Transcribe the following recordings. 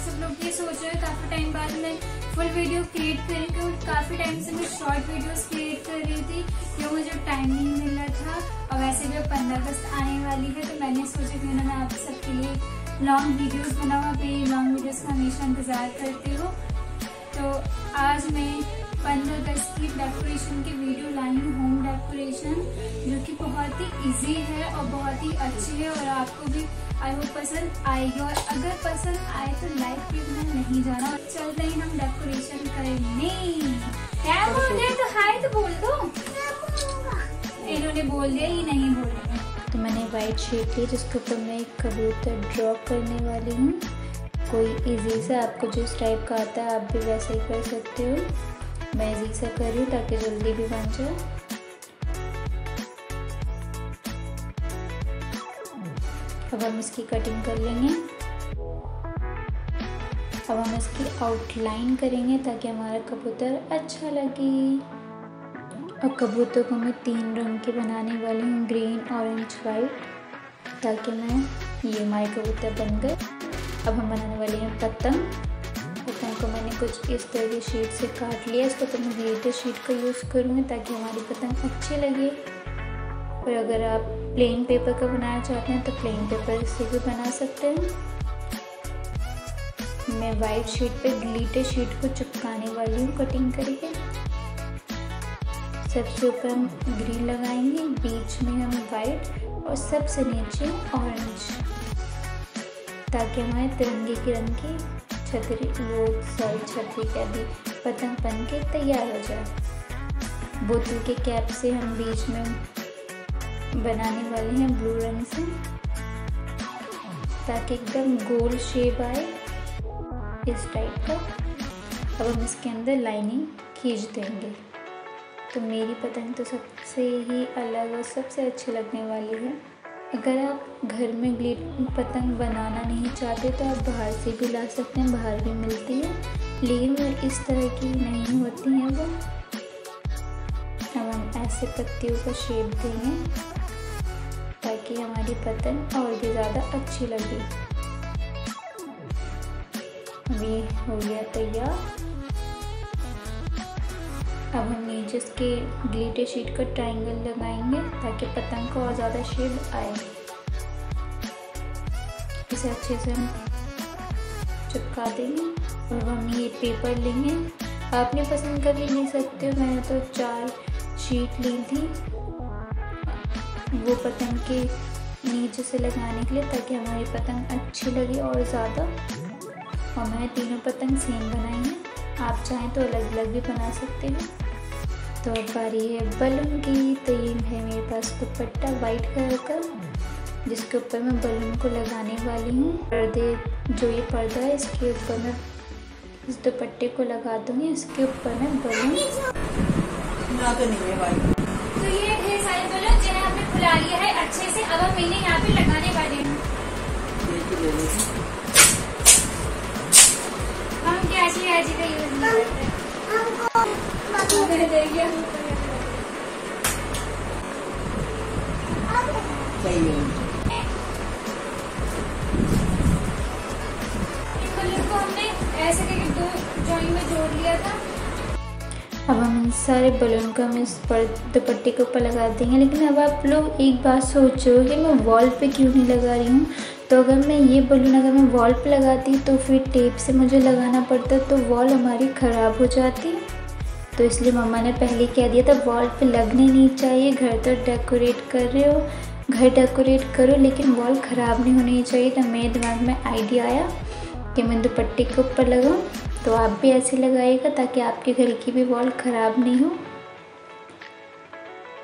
सब लोग ये सोच रहे हैं। काफ़ी टाइम बाद में फुल वीडियो क्रिएट करी क्योंकि काफ़ी टाइम से मैं शॉर्ट वीडियोस क्रिएट कर रही थी। क्यों मुझे टाइम नहीं मिल रहा था। और वैसे भी पंद्रह अगस्त आने वाली है तो मैंने सोचा कि मैं आप सबके लिए लॉन्ग वीडियोस बनाऊँ। अपनी लॉन्ग वीडियोज़ का हमेशा इंतज़ार करती हूँ। तो आज मैं पंद्रह अगस्त की डेकोरेशन की वीडियो लाई हूँ होम डेकोरेशन जो कि बहुत ही इजी है और बहुत ही अच्छी है और आपको भी आई होप पसंद आएगी। और अगर पसंद आए तो लाइक भी मैं नहीं जाना। चलते ही हम डेकोरेशन करने। क्या बोल रहे तो हाय तो बोल दो। इन्होंने बोल दिया ही नहीं बोल तो मैंने वाइट शीट ली, जिसके ऊपर मैं एक कबूतर ड्रॉ करने वाली हूँ। कोई इजी सा, आपको जिस टाइप का आता है, आप भी वैसे ही कर सकते हो। मैं इजी सा कर रही हूँ ताकि जल्दी भी बन जाए। अब हम इसकी कटिंग कर लेंगे। अब हम इसकी आउटलाइन करेंगे ताकि हमारा कबूतर अच्छा लगे। और कबूतर को मैं तीन रंग के बनाने वाली हूँ ग्रीन ऑरेंज वाइट ताकि मैं ये हमारे कबूतर बन गए। अब हम बनाने वाले हैं पतंग। पतंग को मैंने कुछ इस तरह की शीट से काट लिया, इसको तो मैं ग्लिटर शीट का यूज़ करूँगी ताकि हमारी पतंग अच्छी लगे। और अगर आप प्लेन पेपर का बनाना चाहते हैं तो प्लेन पेपर से भी बना सकते हैं। मैं वाइट शीट पे ग्लिटर शीट को चिपकाने वाली हूँ कटिंग करके। सबसे ऊपर हम ग्रीन लगाएँगे, बीच में हम वाइट और सबसे नीचे ऑरेंज ताकि हमारे तिरंगे के रंग की छतरी वो सॉरी छतरी कह दी पतंग बन के तैयार हो जाए। बोतल के कैप से हम बीच में बनाने वाले हैं ब्लू रंग से, ताकि एकदम गोल शेप आए इस टाइप का। अब हम इसके अंदर लाइनिंग खींच देंगे। तो मेरी पतंग तो सबसे ही अलग और सबसे अच्छी लगने वाली है। अगर आप घर में ग्लिट पतंग बनाना नहीं चाहते तो आप बाहर से भी ला सकते हैं, बाहर भी मिलती है। लेकिन वो इस तरह की नहीं होती हैं, वो अब हम ऐसे पत्तियों का शेप देंगे, ताकि हमारी पतंग और भी ज़्यादा अच्छी लगे। अभी हो गया तैयार। अब हम नीचे इसके ग्लिटर शीट का ट्राइंगल लगाएँगे ताकि पतंग को और ज़्यादा शेड आए। इसे अच्छे से हम चिपका देंगे और हम ये पेपर लेंगे। अपनी पसंद कर भी नहीं सकते हो, मैंने तो चार शीट ली थी। वो पतंग के नीचे से लगाने के लिए ताकि हमारी पतंग अच्छी लगे और ज़्यादा। और मैंने तीनों पतंग सेम बनाई हैं आप चाहें तो अलग अलग भी बना सकते हैं। तो अब बारी है बलून की तो ये है मेरे पास दुपट्टा वाइट कलर का जिसके ऊपर मैं बलून को लगाने वाली हूँ। पर्दे जो ये पर्दा है इसके ऊपर मैं इस दुपट्टे को लगा दूँगी इसके ऊपर मैं बलून तो ये ढेर सारे बलून जिन्हें आपने खुला लिया है अच्छे से अब हम इन्हें जॉइंट में जोड़ लिया था। अब हम इन सारे बलून को हम इस पर दुपट्टे के ऊपर लगा देंगे, लेकिन अब आप लोग एक बात सोचो कि मैं वॉल पे क्यों नहीं लगा रही हूँ? तो अगर मैं ये बलून अगर मैं वॉल पे लगाती तो फिर टेप से मुझे लगाना पड़ता तो वॉल हमारी ख़राब हो जाती। तो इसलिए मम्मा ने पहले कह दिया था वॉल पे लगने नहीं चाहिए, घर तो डेकोरेट कर रहे हो। घर डेकोरेट करो, लेकिन वॉल ख़राब नहीं होनी चाहिए। तो मेरे दिमाग में आइडिया आया कि मैं दुपट्टे के ऊपर लगाऊँ। तो आप भी ऐसे लगाइएगा ताकि आपके घर की भी वॉल ख़राब नहीं हो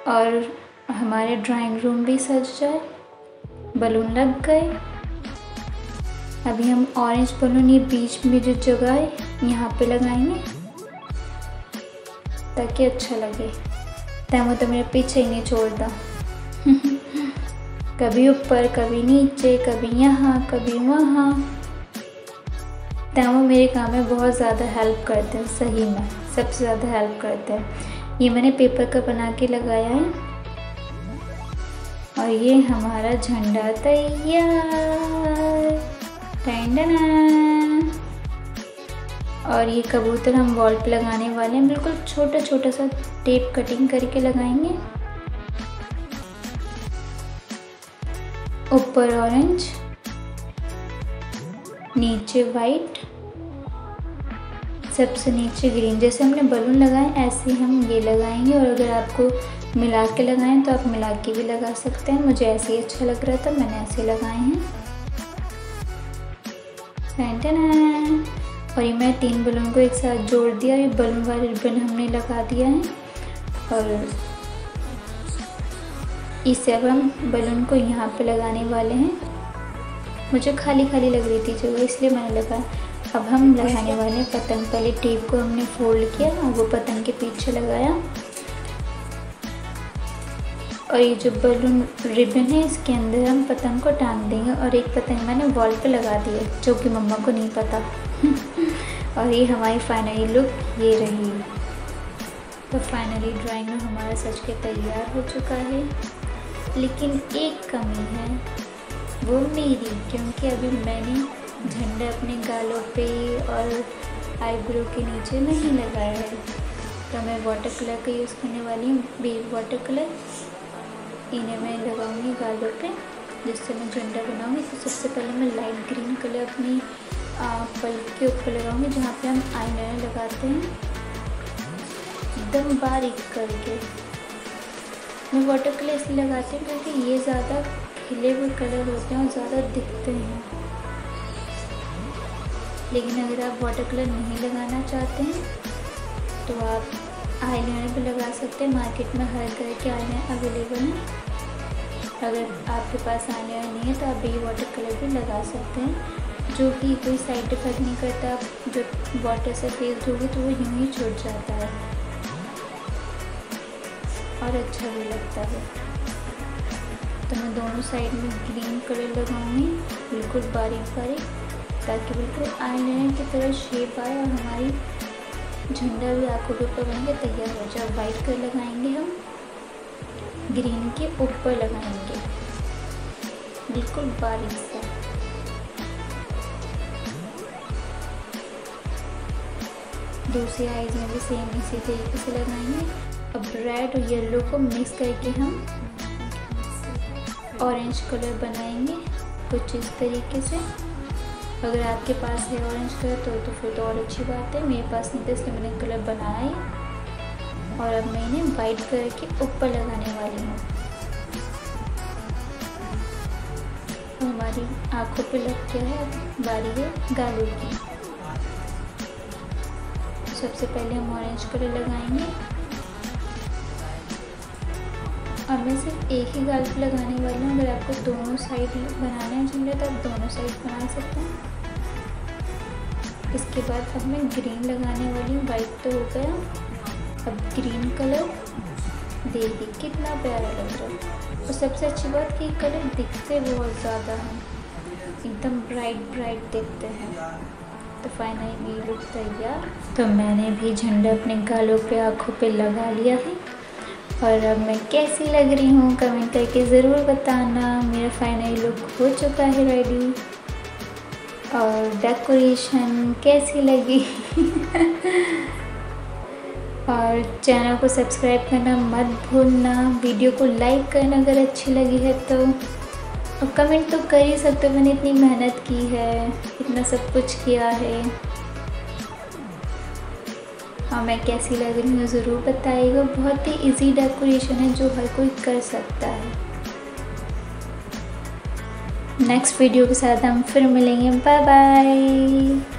और हमारे ड्राइंग रूम भी सज जाए, बलून लग गए। अभी हम ऑरेंज बलून ये बीच में जो जगह है, यहाँ पे लगाएँगे ताकि अच्छा लगे। तैमो तो मेरे पीछे ही नहीं छोड़ता कभी ऊपर, कभी नीचे, कभी यहाँ, कभी वहाँ। तैमो मेरे काम में बहुत ज़्यादा हेल्प करते हैं, सही में, सबसे ज़्यादा हेल्प करते हैं। ये मैंने पेपर का बना के लगाया है। और ये हमारा झंडा तैयार। और ये कबूतर हम वॉल पे लगाने वाले हैं। बिल्कुल छोटा छोटा सा टेप कटिंग करके लगाएँगे। ऊपर ऑरेंज नीचे वाइट सबसे नीचे ग्रीन, जैसे हमने बलून लगाए, ऐसे हम ये लगाएँगे। और अगर आपको मिला के लगाएँ तो आप मिला के भी लगा सकते हैं। मुझे ऐसे ही अच्छा लग रहा था, मैंने ऐसे लगाए हैं। और ये मैं तीन बलून को एक साथ जोड़ दिया, ये बलून वाले रिबन हमने लगा दिया है। और इससे अब हम बलून को यहाँ पे लगाने वाले हैं। मुझे खाली खाली लग रही थी जगह, इसलिए मैंने लगाया अब हम लगाने वाले पतंग, पहले टेप को हमने फोल्ड किया और वो पतंग के पीछे लगाया। और ये जो बलून रिबन है, इसके अंदर हम पतंग को टांग देंगे और एक पतंग मैंने वॉल पे लगा दी है, जो कि मम्मा को नहीं पता। और ये हमारी फाइनली लुक ये रही। तो फाइनली ड्राइंग में हमारा सच के तैयार हो चुका है। लेकिन एक कमी है, वो मेरी, क्योंकि अभी मैंने झंडा अपने गालों पे और आईब्रो के नीचे नहीं लगाया है। तो मैं वाटर कलर का यूज़ करने वाली हूँ। बेब वाटर कलर इन्हें मैं लगाऊँगी गालों पे, जिससे मैं झंडा बनाऊँगी। तो सबसे पहले मैं लाइट ग्रीन कलर अपनी पल के ऊपर लगाऊँगी, जहाँ पे हम आई लगाते हैं। एकदम बारीक करके। मैं वाटर कलर इसलिए लगाती हूँ क्योंकि ये ज़्यादा खिले हुए कलर होते हैं और ज़्यादा दिखते हैं। लेकिन अगर आप वाटर कलर नहीं लगाना चाहते हैं तो आप आई लाइनर भी लगा सकते हैं। मार्केट में हर तरह के आई लाइनर अवेलेबल हैं। अगर आपके पास आई लाइनर नहीं है तो आप बी वाटर कलर भी लगा सकते हैं। जो कि कोई साइड इफ़ेक्ट नहीं करता। आप जब वाटर से फेस धोगे तो वो यूँ ही छूट जाता है। और अच्छा भी लगता है। तो मैं दोनों साइड में ग्रीन कलर लगाऊँगी। बिल्कुल बारीक बारीक ताकि बिल्कुल आई लाइनर की तरह शेप आए और हमारी झंडा भी आँखों के ऊपर बन के तैयार हो जाए वाइट कलर लगाएँगे हम ग्रीन के ऊपर लगाएँगे। बिल्कुल बारीक सा। दूसरी आइज़ में भी सेम इसी तरीके से लगाएँगे। अब रेड और येलो को मिक्स करके हम ऑरेंज कलर बनाएँगे, कुछ इस तरीके से। अगर आपके पास है ऑरेंज कलर तो तो फिर तो और अच्छी बात है। मेरे पास नहीं था इसलिए मैंने कलर बनाया है। और अब मैं इन्हें वाइट कलर के ऊपर लगाने वाली हूँ। हमारी आँखों पे लग गया है बारी है गालों की। सबसे पहले हम ऑरेंज कलर लगाएँगे। अब मैं सिर्फ़ एक ही गाल पे लगाने वाली हूँ। अगर आपको दोनों साइड बनाना है झंडे तो आप दोनों साइड बना सकते हैं। इसके बाद अब मैं ग्रीन लगाने वाली हूँ वाइट तो हो गया। अब ग्रीन कलर देखिए कितना प्यारा लग रहा है। और सबसे अच्छी बात कि कलर दिखते बहुत ज़्यादा हैं। एकदम ब्राइट ब्राइट दिखते हैं। तो फाइनली मेरी लुक तैयार। तो मैंने भी झंडा अपने गालों पे, आँखों पे लगा लिया है। और अब मैं कैसी लग रही हूँ कमेंट करके ज़रूर बताना। मेरा फाइनल लुक हो चुका है रेडी और डेकोरेशन कैसी लगी? और चैनल को सब्सक्राइब करना मत भूलना वीडियो को लाइक करना अगर अच्छी लगी है तो। और कमेंट तो कर ही सकते हो, मैंने इतनी मेहनत की है, इतना सब कुछ किया है। और मैं कैसी लग रही हूँ, ज़रूर बताइएगा। बहुत ही इजी डेकोरेशन है जो हर कोई कर सकता है। नेक्स्ट वीडियो के साथ हम फिर मिलेंगे। Bye bye